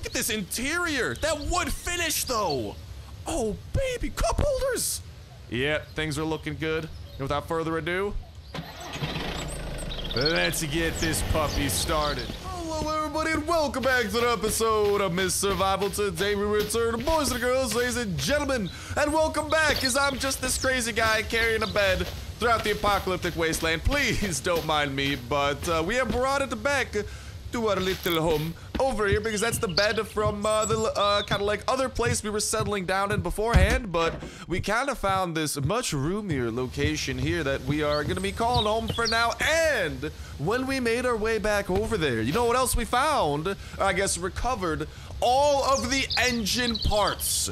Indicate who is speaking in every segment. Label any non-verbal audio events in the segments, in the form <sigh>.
Speaker 1: look at this interior. That wood finish, though. Oh, baby, cup holders. Yeah, things are looking good. And without further ado, let's get this puppy started. Hello, everybody, and welcome back to the episode of Mist Survival. Today we return, boys and girls, ladies and gentlemen, and welcome back, as I'm just this crazy guy carrying a bed throughout the apocalyptic wasteland. Please don't mind me, but uh, we have brought it back to our little home over here because that's the bed from uh, the uh, kind of like other place we were settling down in beforehand. But we kind of found this much roomier location here that we are going to be calling home for now. And when we made our way back over there, you know what else we found? I guess recovered all of the engine parts.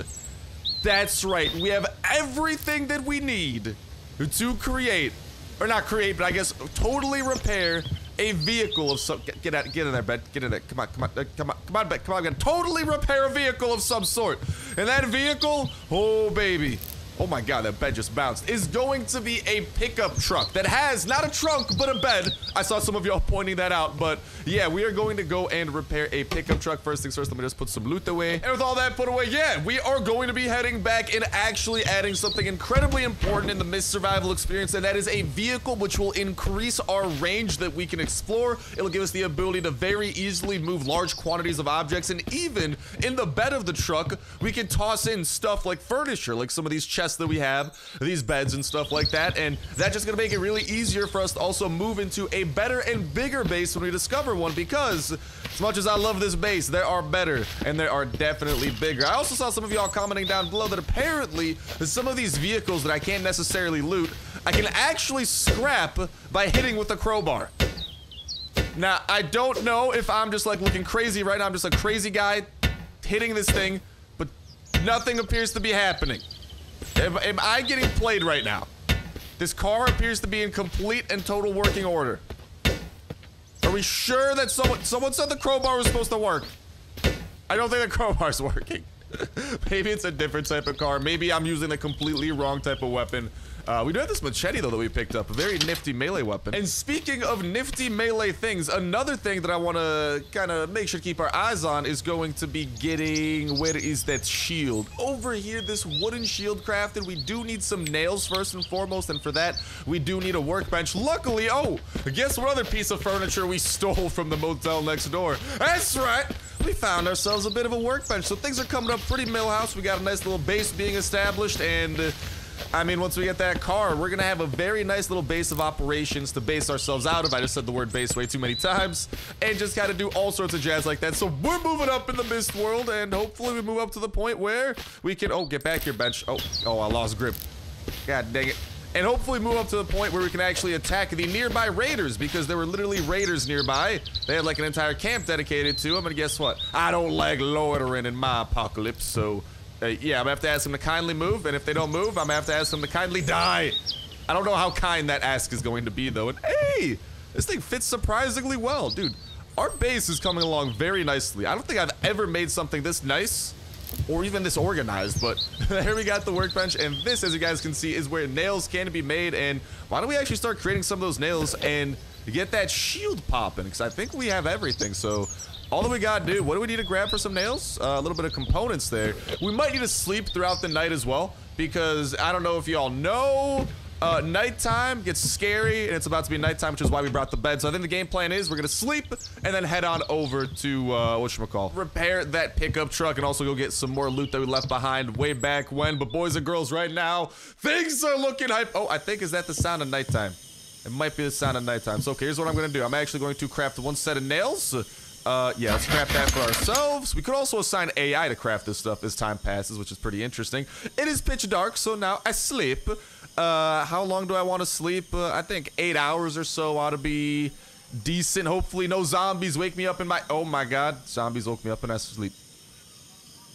Speaker 1: That's right. We have everything that we need to create, or not create, but I guess totally repair a vehicle of some. Get, get out, get in there, bed. Get in there. Come on, come on, uh, come on, come on, bed. Come on, I'm gonna totally repair a vehicle of some sort. And that vehicle, oh baby, oh my god, that bed just bounced, is going to be a pickup truck that has not a trunk, but a bed. I saw some of y'all pointing that out, but yeah, we are going to go and repair a pickup truck. First things first, let me just put some loot away. And with all that put away, yeah, we are going to be heading back and actually adding something incredibly important in the Mist Survival experience, and that is a vehicle which will increase our range that we can explore. It'll give us the ability to very easily move large quantities of objects, and even in the bed of the truck, we can toss in stuff like furniture, like some of these chests that we have, these beds and stuff like that, and that's just gonna make it really easier for us to also move into a better and bigger base when we discover one, because as much as I love this base, there are better, and there are definitely bigger. I also saw some of y'all commenting down below that apparently some of these vehicles that I can't necessarily loot, I can actually scrap by hitting with a crowbar. Now, I don't know if I'm just like looking crazy right now. I'm just a crazy guy hitting this thing, but nothing appears to be happening. Am, am I getting played right now? This car appears to be in complete and total working order. Are we sure that someone someone said the crowbar was supposed to work? I don't think the <laughs> crowbar's working. <laughs> Maybe it's a different type of car. Maybe I'm using a completely wrong type of weapon. Uh, we do have this machete, though, that we picked up. A very nifty melee weapon. And speaking of nifty melee things, another thing that I want to kind of make sure to keep our eyes on is going to be getting... Where is that shield? Over here, this wooden shield crafted. We do need some nails first and foremost, and for that, we do need a workbench. Luckily, oh, guess what other piece of furniture we <laughs> stole from the motel next door? That's right! we found ourselves a bit of a workbench. So things are coming up pretty Milhouse. We got a nice little base being established and... Uh, I mean, once we get that car, we're gonna have a very nice little base of operations to base ourselves out of. I just said the word base way too many times. And just kind of do all sorts of jazz like that. So we're moving up in the mist world, and hopefully we move up to the point where we can... Oh, get back here, bench. Oh, oh, I lost grip. God dang it and hopefully move up to the point where we can actually attack the nearby raiders because there were literally raiders nearby. They had like an entire camp dedicated to them, and guess what? I don't like loitering in my apocalypse, so uh, yeah, I'm gonna have to ask them to kindly move, and if they don't move, I'm gonna have to ask them to kindly die. I don't know how kind that ask is going to be though, and hey, this thing fits surprisingly well, dude. Our base is coming along very nicely. I don't think I've ever made something this nice or even this organized, but <laughs> here we got the workbench, and this, as you guys can see, is where nails can be made, and why don't we actually start creating some of those nails and get that shield popping, because I think we have everything, so all that we gotta do, what do we need to grab for some nails? Uh, a little bit of components there. We might need to sleep throughout the night as well, because I don't know if y'all know, uh, nighttime gets scary, and it's about to be nighttime, which is why we brought the bed. So I think the game plan is we're gonna sleep and then head on over to uh, whatchamacall, repair that pickup truck and also go get some more loot that we left behind way back when. But boys and girls, right now, things are looking hype. Oh, I think is that the sound of nighttime? It might be the sound of nighttime. So okay, here's what I'm gonna do. I'm actually going to craft one set of nails. Uh, yeah, let's craft that for ourselves. We could also assign AI to craft this stuff as time passes, which is pretty interesting. It is pitch dark, so now I sleep. Uh, how long do I want to sleep? Uh, I think eight hours or so ought to be decent. Hopefully no zombies wake me up in my... Oh my god. Zombies woke me up and I sleep.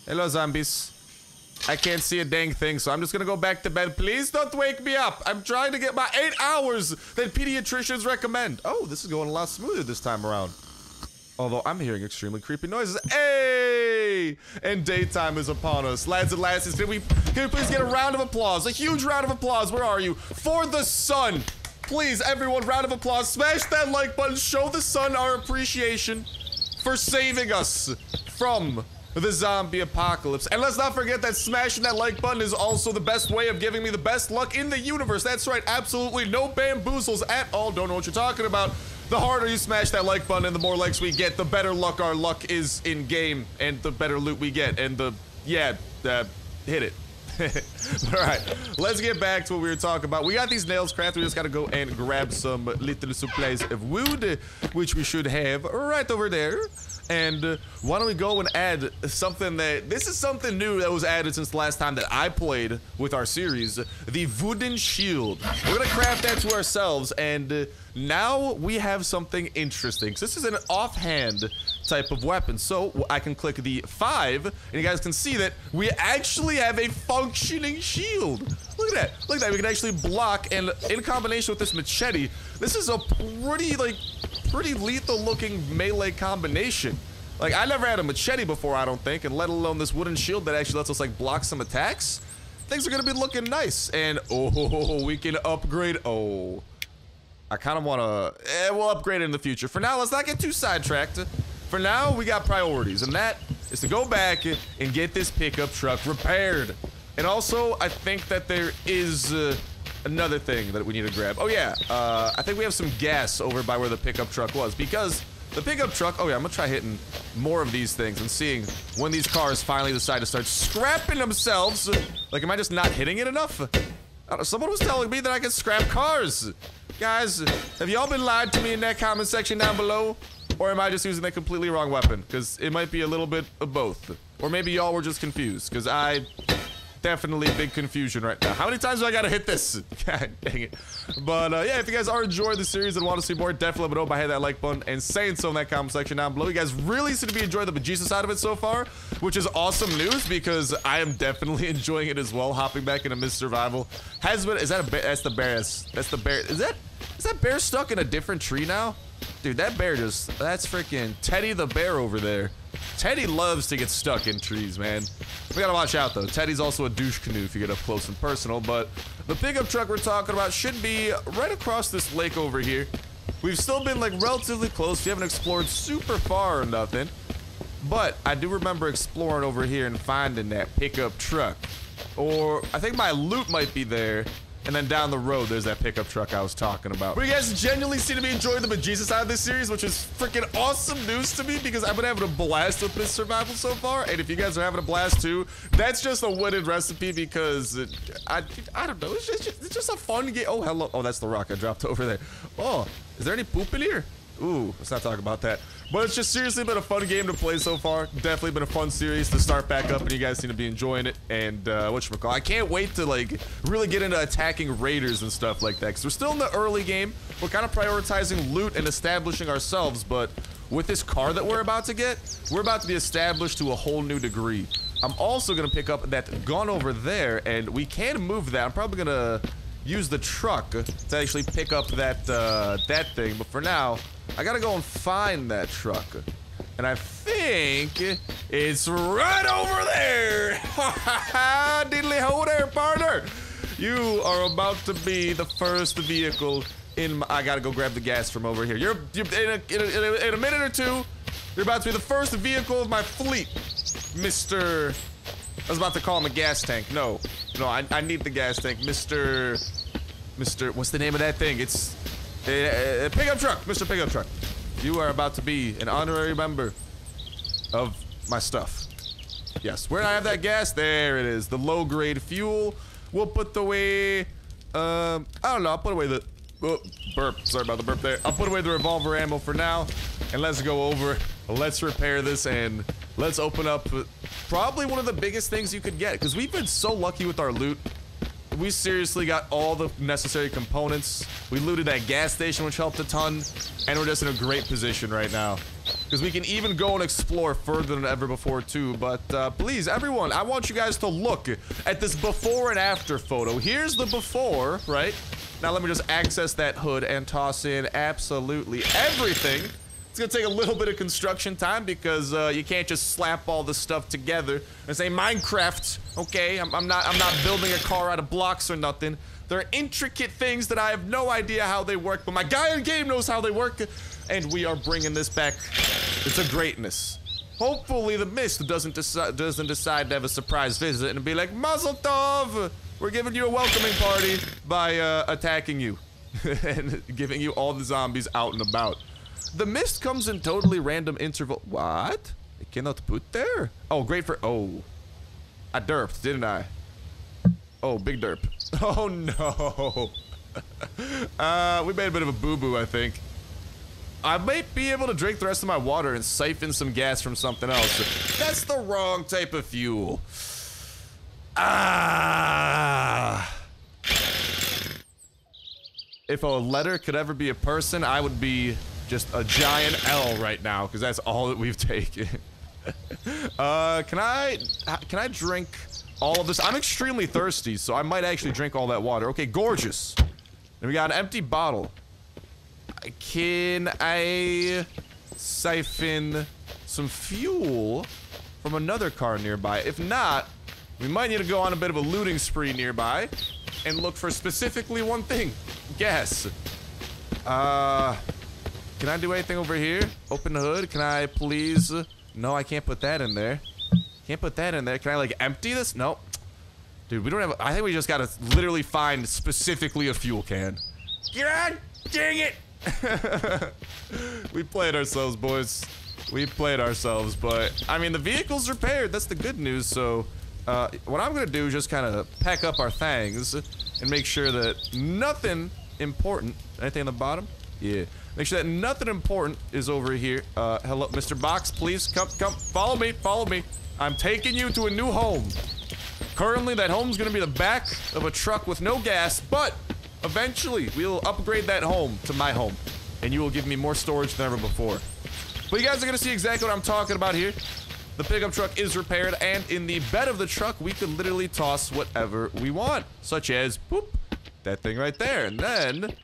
Speaker 1: Hello, zombies. I can't see a dang thing, so I'm just gonna go back to bed. Please don't wake me up. I'm trying to get my eight hours that pediatricians recommend. Oh, this is going a lot smoother this time around. Although I'm hearing extremely creepy noises. Hey! And daytime is upon us. Lads and lasses, can we, can we please get a round of applause? A huge round of applause. Where are you? For the sun. Please, everyone, round of applause. Smash that like button. Show the sun our appreciation for saving us from the zombie apocalypse. And let's not forget that smashing that like button is also the best way of giving me the best luck in the universe. That's right, absolutely no bamboozles at all. Don't know what you're talking about. The harder you smash that like button and the more likes we get, the better luck our luck is in game and the better loot we get. And the, yeah, uh, hit it. <laughs> All right, let's get back to what we were talking about. We got these nails crafted. We just got to go and grab some little supplies of wood, which we should have right over there. And uh, why don't we go and add something that this is something new that was added since the last time that I played with our series, the wooden shield. We're gonna craft that to ourselves, and uh, now we have something interesting. So this is an offhand type of weapon. So I can click the five, and you guys can see that we actually have a functioning shield. Look at that. Look at that. We can actually block, and in combination with this machete, this is a pretty like pretty lethal looking melee combination. Like, I never had a machete before, I don't think, and let alone this wooden shield that actually lets us, like, block some attacks. Things are gonna be looking nice. And, oh, <laughs> we can upgrade. Oh. I kind of want to... Eh, we'll upgrade it in the future. For now, let's not get too sidetracked. For now, we got priorities, and that is to go back and get this pickup truck repaired. And also, I think that there is... Uh, another thing that we need to grab. Oh yeah, uh, I think we have some gas over by where the pickup truck was because the pickup truck, oh yeah, I'm gonna try hitting more of these things and seeing when these cars finally decide to start scrapping themselves. Like, am I just not hitting it enough? Know, someone was telling me that I could scrap cars. Guys, have y'all been lied to me in that comment section down below? Or am I just using the completely wrong weapon? Because it might be a little bit of both. Or maybe y'all were just confused. Because I definitely big confusion right now. How many times do I gotta hit this? <laughs> God dang it. But uh, yeah, if you guys are enjoying the series and want to see more, definitely let me know by hitting that like button and saying so in that comment section down below. You guys really seem to be enjoying the bejesus side of it so far, which is awesome news because I am definitely <laughs> enjoying it as well. Hopping back into Mist Survival has been. Is that a bear? That's the bear. That's the bear. Is that is that bear stuck in a different tree now? Dude, that bear just, that's freaking Teddy the bear over there. Teddy loves to get stuck in trees, man. We gotta watch out, though. Teddy's also a douche canoe if you get up close and personal, but the pickup truck we're talking about should be right across this lake over here. We've still been, like, relatively close. We haven't explored super far or nothing. But I do remember exploring over here and finding that pickup truck. Or I think my loot might be there. And then down the road, there's that pickup truck I was talking about. But you guys genuinely seem to be enjoying the bejesus side of this series, which is freaking awesome news to me because I've been having a blast with this survival so far. And if you guys are having a blast too, that's just a winning recipe because I, I don't know. It's just, it's just a fun game. Oh, hello. Oh, that's the rock I dropped <laughs> over there. Oh, is there any poop in here? Ooh, let's not talk about that. But it's just seriously been a fun game to play so far. Definitely been a fun series to start back up, and you guys seem to be enjoying it. And uh, whatchamacall, I can't wait to like really get into attacking raiders and stuff like that. Because we're still in the early game. We're kind of prioritizing loot and establishing ourselves. But with this car that we're about to get, we're about to be established to a whole new degree. I'm also going to pick up that gun over there, and we can move that. I'm probably going to use the truck to actually pick up that uh, that thing. But for now, I gotta go and find that truck. And I think it's right over there. <laughs> Diddly ho there, partner. You are about to be the first vehicle in my, I gotta go grab the gas from over here. You're, you're in, a, in, a, in a minute or two, you're about to be the first vehicle of my fleet, Mr. I was about to call him a gas tank. No, no, I, I need the gas tank, Mr. Mr. What's the name of that thing? It's a, pickup truck, Mr. Pickup Truck. You are about to be an honorary member of my stuff. Yes, where I have that gas? There it is. The low grade fuel. We'll put away. Um, I don't know. I'll put away the. Oh, burp. Sorry about the burp there. I'll put away the revolver ammo for now, and let's go over. Let's repair this and let's open up probably one of the biggest things you could get because we've been so lucky with our loot we seriously got all the necessary components. We looted that gas station, which helped a ton. And we're just in a great position right now. Because we can even go and explore further than ever before, too. But uh, please, everyone, I want you guys to look at this before and after photo. Here's the before, right? Now let me just access that hood and toss in absolutely everything it's gonna take a little bit of construction time because uh, you can't just slap all this stuff together and say Minecraft. Okay, I'm, I'm not I'm not building a car out of blocks or nothing. There are intricate things that I have no idea how they work, but my guy in game knows how they work, and we are bringing this back. It's a greatness. Hopefully the mist doesn't decide doesn't decide to have a surprise visit and be like, Mazel Tov! We're giving you a welcoming party by uh, attacking you <laughs> and giving you all the zombies out and about. The mist comes in totally random interval. What? I cannot put there? Oh, great for. Oh. I derped, didn't I? Oh, big derp. <laughs> Oh no. <laughs> uh, we made a bit of a boo boo, I think. I might be able to drink the rest of my water and siphon some gas from something else. That's the wrong type of fuel. Ah. If a letter could ever be a person, I would be just a giant L right now, because that's all that we've <laughs> taken. uh, can I, can I drink all of this? I'm extremely thirsty, so I might actually drink all that water. Okay, gorgeous. And we got an empty bottle. Can I siphon some fuel from another car nearby? If not, we might need to go on a bit of a looting spree nearby and look for specifically one thing. Gas. Uh, can I do anything over here? Open the hood. Can I please? No, I can't put that in there. Can't put that in there. Can I like empty this? Nope. Dude, we don't have. I think we just gotta literally find specifically a fuel can. God dang it! <laughs> we played ourselves, boys. We played ourselves, but I mean the vehicle's repaired. That's the good news. So, uh, what I'm gonna do is just kind of pack up our things and make sure that nothing important. Anything on the bottom? Yeah. Make sure that nothing important is over here. Uh, hello, Mr. Box, please come, come, follow me, follow me. I'm taking you to a new home. Currently, that home's gonna be the back of a truck with no gas, but eventually, we'll upgrade that home to my home, and you will give me more storage than ever before. But you guys are gonna see exactly what I'm talking about here. The pickup truck is repaired, and in the bed of the truck, we can literally toss whatever we want, such as, boop, that thing right there. And then,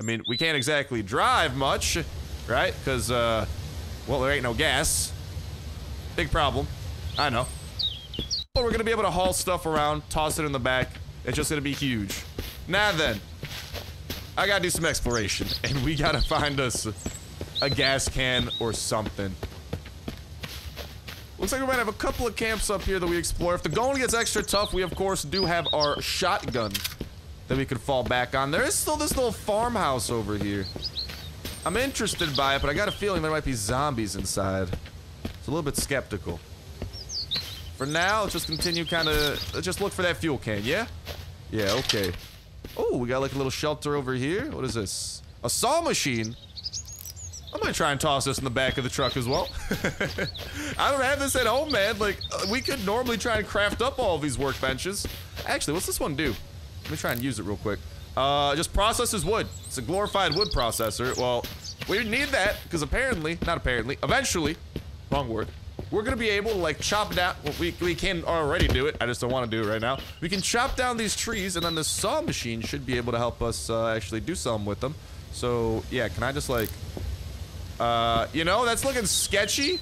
Speaker 1: I mean, we can't exactly drive much, right? Because, uh, well, there ain't no gas. Big problem. I know. But we're gonna be able to haul stuff around, toss it in the back. It's just gonna be huge. Now then, I gotta do some exploration, <laughs> and we gotta find us a gas can or something. Looks like we might have a couple of camps up here that we explore. If the going gets extra tough, we of course do have our shotgun that we could fall back on. There is still this little farmhouse over here. I'm interested by it, but I got a feeling there might be zombies inside. It's a little bit skeptical. For now, let's just continue kind of... Just look for that fuel can, yeah? Yeah, okay. Oh, we got like a little shelter over here. What is this? A saw machine? I'm gonna try and toss this in the back of the truck as well. <laughs> I don't have this at home, man. Like, uh, we could normally try and craft up all these workbenches. Actually, what's this one do? Let me try and use it real quick. Uh, just processes wood. It's a glorified wood processor. Well, we need that because apparently, not apparently, eventually, wrong word. We're gonna be able to like chop down. Well, we we can already do it. I just don't want to do it right now. We can chop down these trees, and then the saw machine should be able to help us uh, actually do something with them. So yeah, can I just like, uh, you know, that's looking sketchy,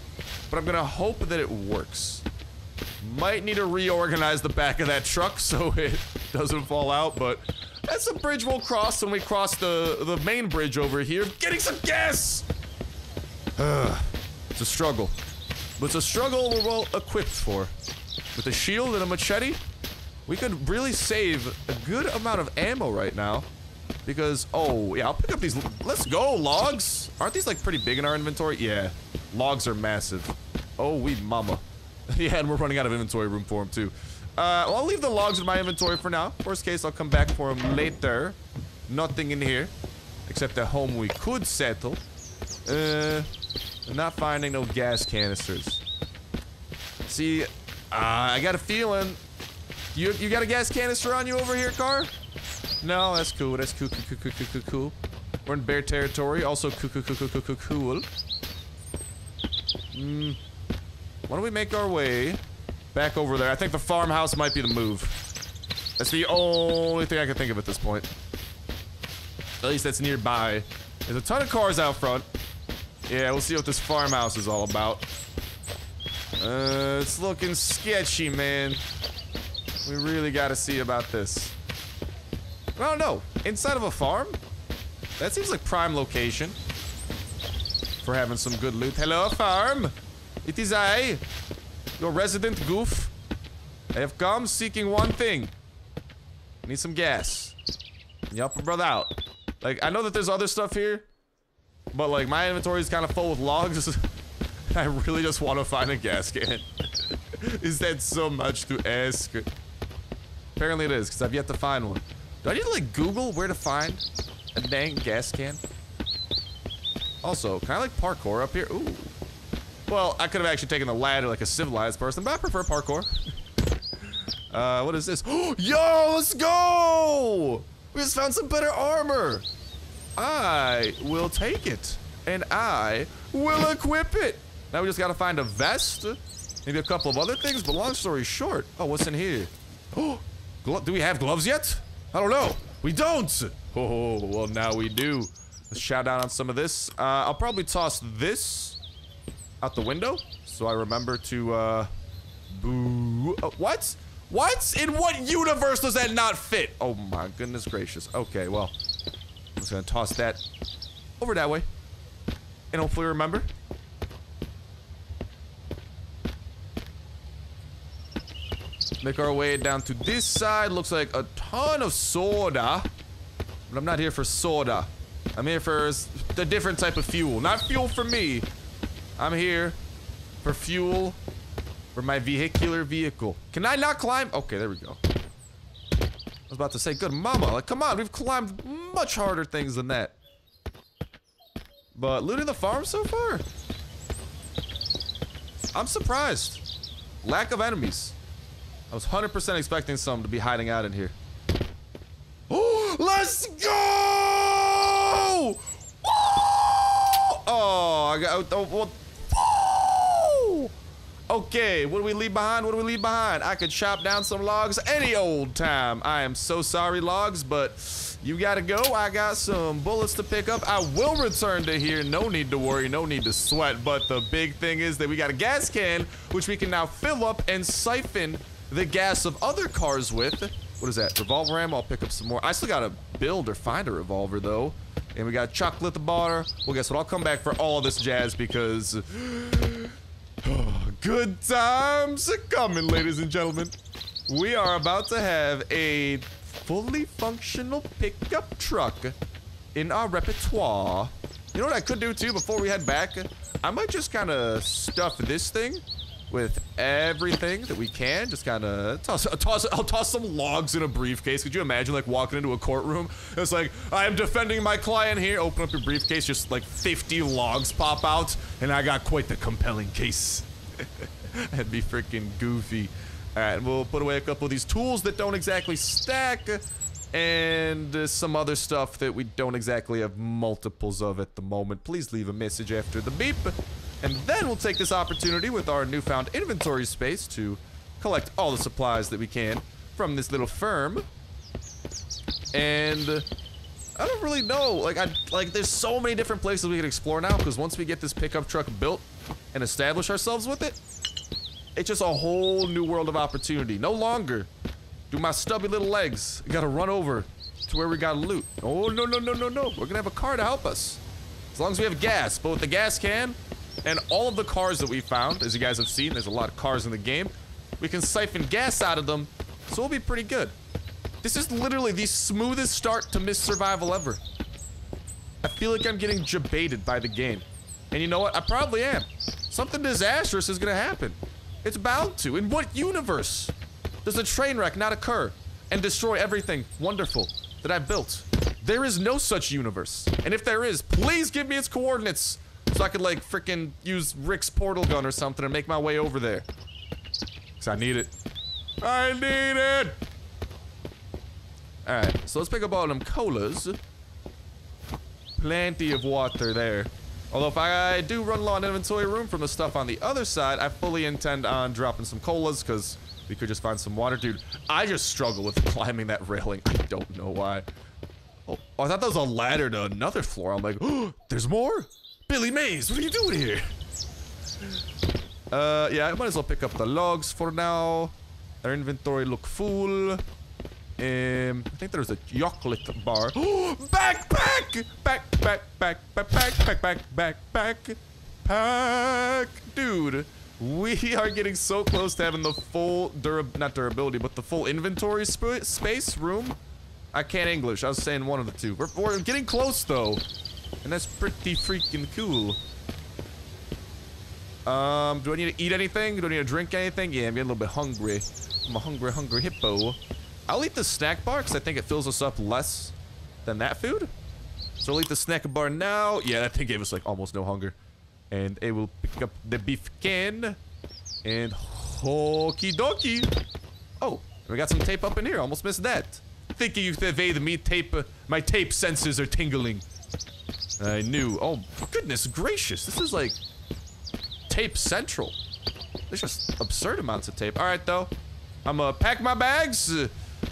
Speaker 1: but I'm gonna hope that it works. Might need to reorganize the back of that truck <laughs> so it doesn't fall out, but that's a bridge we'll cross when we cross the, the main bridge over here. Getting some gas! it's a struggle. But it's a struggle we're well equipped for. With a shield and a machete, we could really save a good amount of ammo right now. Because, oh, yeah, I'll pick up these. Let's go, logs. Aren't these, like, pretty big in our inventory? Yeah, logs are massive. Oh, we mama. <laughs> yeah, and we're running out of inventory room for them, too. Uh, well, I'll leave the logs in my inventory for now. Worst case, I'll come back for them later. Nothing in here. Except the home we could settle. Uh, not finding no gas canisters. See, uh, I got a feeling. You, you got a gas canister on you over here, car? No, that's cool. That's cool, cool, cool, cool, cool, cool. We're in bear territory. Also cool, cool, cool, cool, cool, cool. Hmm. Why don't we make our way back over there? I think the farmhouse might be the move. That's the only thing I can think of at this point. At least that's nearby. There's a ton of cars out front. Yeah, we'll see what this farmhouse is all about. Uh, it's looking sketchy, man. We really gotta see about this. I don't know. Inside of a farm? That seems like prime location. For having some good loot. Hello, farm! It is I, your resident goof. I have come seeking one thing. Need some gas. You help brother out? Like, I know that there's other stuff here, but like my inventory is kind of full with logs. <laughs> I really just want to find a gas can. <laughs> is that so much to ask? Apparently it is, because I've yet to find one. Do I need to like Google where to find a dang gas can? Also, can I like parkour up here? Ooh. Well, I could have actually taken the ladder like a civilized person, but I prefer parkour. <laughs> uh, what is this? <gasps> Yo, let's go! We just found some better armor. I will take it, and I will equip it. Now we just gotta find a vest, maybe a couple of other things, but long story short, oh, what's in here? <gasps> Oh, do we have gloves yet? I don't know. We don't. <laughs> Oh, well, now we do. Let's shout out on some of this. Uh, I'll probably toss this out the window so I remember to, uh, boo. Uh, what? What? In what universe does that not fit? Oh my goodness gracious. Okay, well, I'm just gonna toss that over that way and hopefully remember. Make our way down to this side. Looks like a ton of soda. But I'm not here for soda. I'm here for a different type of fuel. Not fuel for me. I'm here for fuel for my vehicular vehicle. Can I not climb? Okay, there we go. I was about to say, good mama. Like, come on. We've climbed much harder things than that. But looting the farm so far? I'm surprised. Lack of enemies. I was 100% expecting some to be hiding out in here. Oh, <gasps> let's go! Oh, I got. Oh, well, Okay, what do we leave behind? What do we leave behind? I could chop down some logs any old time. I am so sorry, logs, but you gotta go. I got some bullets to pick up. I will return to here. No need to worry. No need to sweat. But the big thing is that we got a gas can, which we can now fill up and siphon the gas of other cars with. What is that? Revolver ammo? I'll pick up some more. I still gotta build or find a revolver though. And we got chocolate the bar. Well, guess what? I'll come back for all this jazz because <sighs> good times are coming, ladies and gentlemen. We are about to have a fully functional pickup truck in our repertoire. You know what I could do too before we head back? I might just kind of stuff this thing with everything that we can. Just kind of toss, toss, I'll toss some logs in a briefcase. Could you imagine like walking into a courtroom? It's like, I am defending my client here. Open up your briefcase, just like 50 logs pop out, and I got quite the compelling case. <laughs> That'd be freaking goofy. All right, we'll put away a couple of these tools that don't exactly stack and uh, some other stuff that we don't exactly have multiples of at the moment. Please leave a message after the beep. And then we'll take this opportunity with our newfound inventory space to collect all the supplies that we can from this little firm. And I don't really know. Like, I like there's so many different places we can explore now because once we get this pickup truck built and establish ourselves with it, it's just a whole new world of opportunity. No longer do my stubby little legs gotta run over to where we gotta loot. Oh, no, no, no, no, no. We're gonna have a car to help us. As long as we have gas, both the gas can and all of the cars that we found, as you guys have seen, there's a lot of cars in the game. We can siphon gas out of them, so we'll be pretty good. This is literally the smoothest start to Mist Survival ever. I feel like I'm getting jebaited by the game. And you know what? I probably am. Something disastrous is gonna happen. It's bound to. In what universe does a train wreck not occur and destroy everything wonderful that I've built? There is no such universe. And if there is, please give me its coordinates so I could like freaking use Rick's portal gun or something and make my way over there. Cause I need it. I need it! Alright, so let's pick up all them colas. Plenty of water there. Although if I do run low on inventory room from the stuff on the other side, I fully intend on dropping some colas because we could just find some water. Dude, I just struggle with <laughs> climbing that railing. I don't know why. Oh, I thought that was a ladder to another floor. I'm like, oh, <gasps> there's more? Billy Mays, what are you doing here? Uh, yeah, I might as well pick up the logs for now. Our inventory look full. Um, I think there's a chocolate bar. <gasps> backpack! Back, back, back, back, back, back, back, back, back, pack. Dude, We <laughs> are getting so close to having the full dura not durability, but the full inventory sp space room. I can't English. I was saying one of the two. We're, we're getting close though, and that's pretty freaking cool. Um, do I need to eat anything? Do I need to drink anything? Yeah, I'm getting a little bit hungry. I'm a hungry, hungry hippo. I'll eat the snack bar because I think it fills us up less than that food. So I'll eat the snack bar now. Yeah, that thing gave us like almost no hunger. And it will pick up the beef can. And hokey dokey. Oh, we got some tape up in here. Almost missed that. Thinking you evade me tape. My tape senses are tingling. I knew. Oh, goodness gracious. This is like tape central. There's just absurd amounts of tape. All right, though. I'm gonna pack my bags.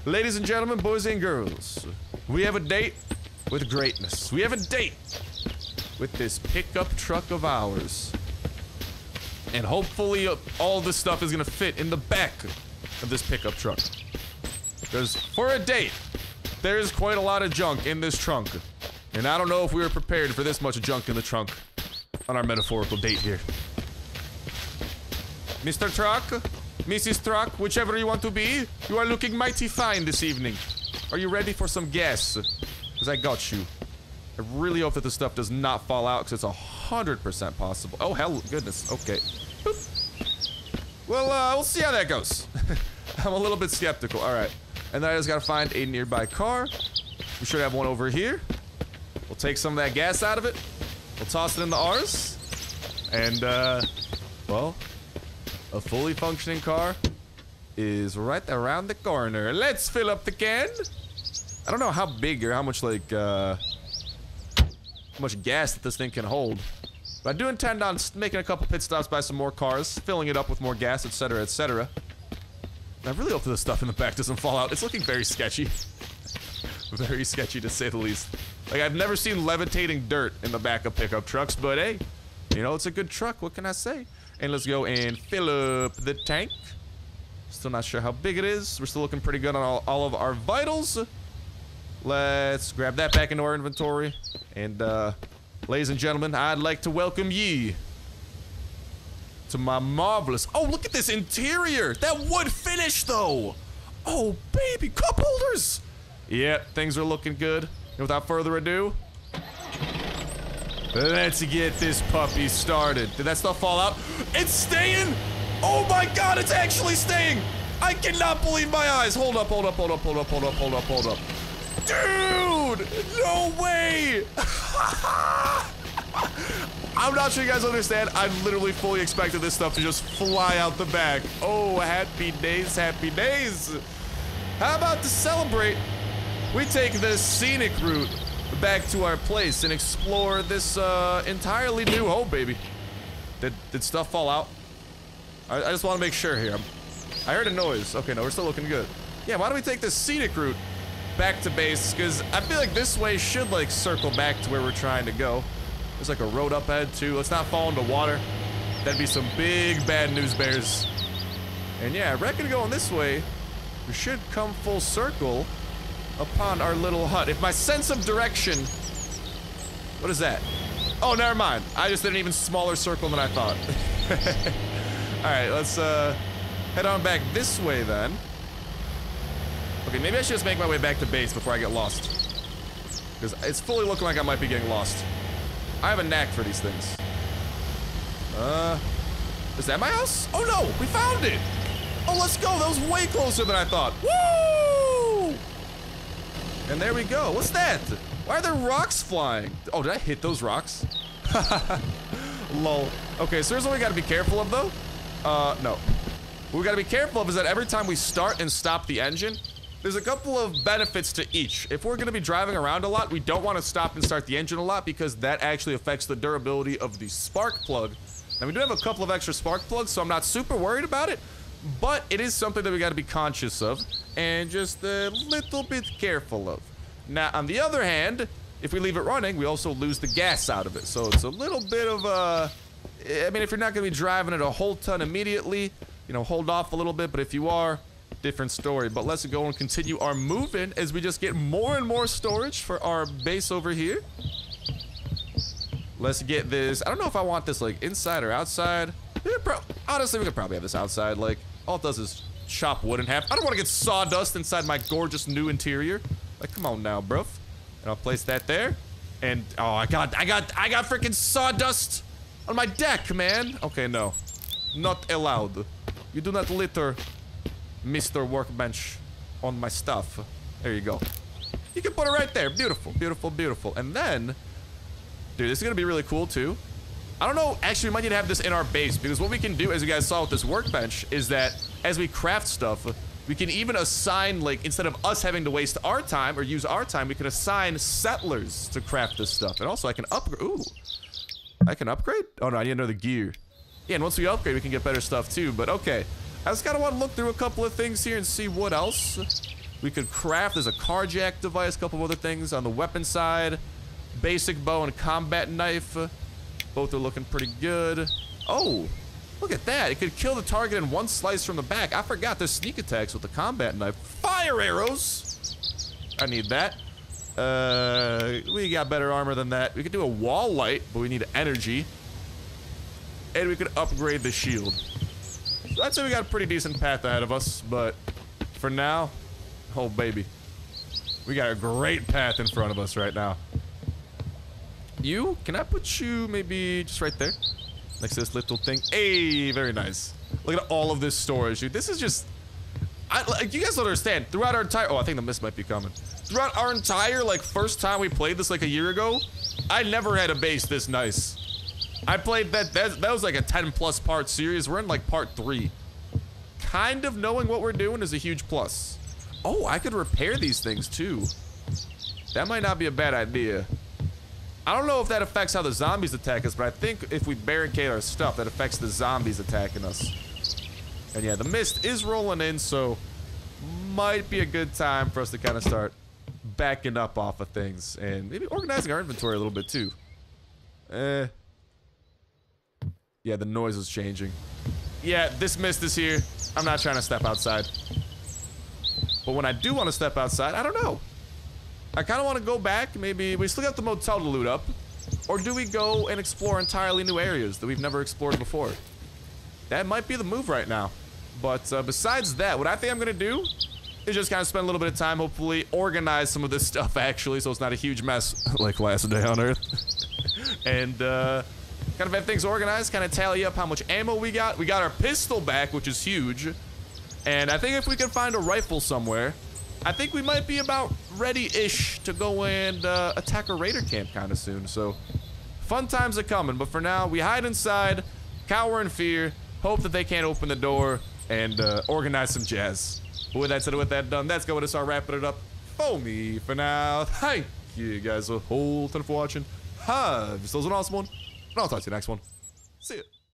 Speaker 1: Ladies and gentlemen, boys and girls, we have a date with greatness. We have a date with this pickup truck of ours. And hopefully uh, all this stuff is gonna fit in the back of this pickup truck. Because for a date, there's quite a lot of junk in this trunk. And I don't know if we were prepared for this much junk in the trunk on our metaphorical date here. Mr. Truck, Mrs. Truck, whichever you want to be, you are looking mighty fine this evening. Are you ready for some gas? Because I got you. I really hope that the stuff does not fall out because it's a hundred percent possible. Oh hell, goodness. Okay. Boop. Well, uh, we'll see how that goes. <laughs> I'm a little bit skeptical. All right, and then I just gotta find a nearby car. We should have one over here. We'll take some of that gas out of it. We'll toss it into ours, and uh, well, a fully functioning car is right around the corner. Let's fill up the can. I don't know how big or how much like uh how much gas that this thing can hold. But I do intend on making a couple pit stops by some more cars, filling it up with more gas, etc., etc. I really hope the stuff in the back doesn't fall out. It's looking very sketchy. <laughs> very sketchy to say the least. Like, I've never seen levitating dirt in the back of pickup trucks, but hey, you know, it's a good truck. What can I say? And let's go and fill up the tank. Still not sure how big it is. We're still looking pretty good on all, all of our vitals. Let's grab that back into our inventory. And, uh, ladies and gentlemen, I'd like to welcome ye to my marvelous... Oh, look at this interior! That wood finish, though! Oh, baby, cup holders! Yeah, things are looking good. Without further ado, let's get this puppy started. Did that stuff fall out? It's staying! Oh my god, it's actually staying! I cannot believe my eyes! Hold up, hold up, hold up, hold up, hold up, hold up, hold up. Dude! No way! <laughs> I'm not sure you guys understand. I literally fully expected this stuff to just fly out the back. Oh, happy days, happy days. How about to celebrate? We take the scenic route back to our place and explore this uh, entirely new home, baby. Did, did stuff fall out? I, I just want to make sure here. I heard a noise. Okay, no, we're still looking good. Yeah, why don't we take this scenic route back to base? Because I feel like this way should, like, circle back to where we're trying to go. There's, like, a road up ahead, too. Let's not fall into water. That'd be some big bad news bears. And yeah, I reckon going this way, we should come full circle upon our little hut. If my sense of direction... What is that? Oh, never mind. I just did an even smaller circle than I thought. <laughs> Alright, let's uh, head on back this way then. Okay, maybe I should just make my way back to base before I get lost. Because it's fully looking like I might be getting lost. I have a knack for these things. Uh, is that my house? Oh no, we found it! Oh, let's go. That was way closer than I thought. Woo! And there we go. What's that? Why are there rocks flying? Oh, did I hit those rocks? <laughs> Lol. Okay, so here's what we gotta be careful of, though. Uh, no. What we gotta be careful of is that every time we start and stop the engine, there's a couple of benefits to each. If we're gonna be driving around a lot, we don't want to stop and start the engine a lot because that actually affects the durability of the spark plug. Now, we do have a couple of extra spark plugs, so I'm not super worried about it. But it is something that we got to be conscious of and just a little bit careful of. Now, on the other hand, if we leave it running, we also lose the gas out of it. So it's a little bit of a... I mean, if you're not going to be driving it a whole ton immediately, you know, hold off a little bit. But if you are, different story. But let's go and continue our moving as we just get more and more storage for our base over here. Let's get this. I don't know if I want this like inside or outside. Yeah, bro. Honestly, we could probably have this outside. Like, all it does is chop wood in half. I don't want to get sawdust inside my gorgeous new interior. Like, come on now, bruv. And I'll place that there. And, oh, I got, I got, I got freaking sawdust on my deck, man. Okay, no. Not allowed. You do not litter, Mr. Workbench, on my stuff. There you go. You can put it right there. Beautiful, beautiful, beautiful. And then, dude, this is going to be really cool, too. I don't know. Actually, we might need to have this in our base because what we can do, as you guys saw with this workbench, is that as we craft stuff, we can even assign, like, instead of us having to waste our time or use our time, we can assign settlers to craft this stuff. And also, I can upgrade. Ooh. I can upgrade? Oh, no, I need another gear. Yeah, and once we upgrade, we can get better stuff, too. But, okay. I just kind of want to look through a couple of things here and see what else we could craft. There's a carjack device, a couple of other things on the weapon side. Basic bow and combat knife. Both are looking pretty good. Oh, look at that. It could kill the target in one slice from the back. I forgot there's sneak attacks with the combat knife. Fire arrows. I need that. Uh, we got better armor than that. We could do a wall light, but we need energy. And we could upgrade the shield. So I'd say we got a pretty decent path ahead of us, but for now, oh baby. We got a great path in front of us right now. You? Can I put you maybe just right there? Next to this little thing. Hey, very nice. Look at all of this storage, dude. This is just... I, like, you guys don't understand. Throughout our entire... Oh, I think the mist might be coming. Throughout our entire, like, first time we played this, like, a year ago, I never had a base this nice. I played that... That, that was, like, a 10-plus part series. We're in, like, part 3. Kind of knowing what we're doing is a huge plus. Oh, I could repair these things, too. That might not be a bad idea. I don't know if that affects how the zombies attack us, but I think if we barricade our stuff, that affects the zombies attacking us. And yeah, the mist is rolling in, so might be a good time for us to kind of start backing up off of things and maybe organizing our inventory a little bit too. Eh. Yeah, the noise is changing. Yeah, this mist is here. I'm not trying to step outside. But when I do want to step outside, I don't know. I kind of want to go back. Maybe we still got the motel to loot up. Or do we go and explore entirely new areas that we've never explored before? That might be the move right now. But uh, besides that, what I think I'm going to do is just kind of spend a little bit of time, hopefully organize some of this <laughs> stuff actually, so it's not a huge mess <laughs> like last day on Earth. <laughs> and uh, kind of have things organized, kind of tally up how much ammo we got. We got our pistol back, which is huge. And I think if we can find a rifle somewhere, I think we might be about ready-ish to go and uh, attack a raider camp kind of soon. So, fun times are coming. But for now, we hide inside, cower in fear, hope that they can't open the door, and uh, organize some jazz. But with that said, with that done, that's going to start wrapping it up for me for now. Thank you guys a whole ton for watching. Have yourselves an awesome one, and I'll talk to you next one. See ya.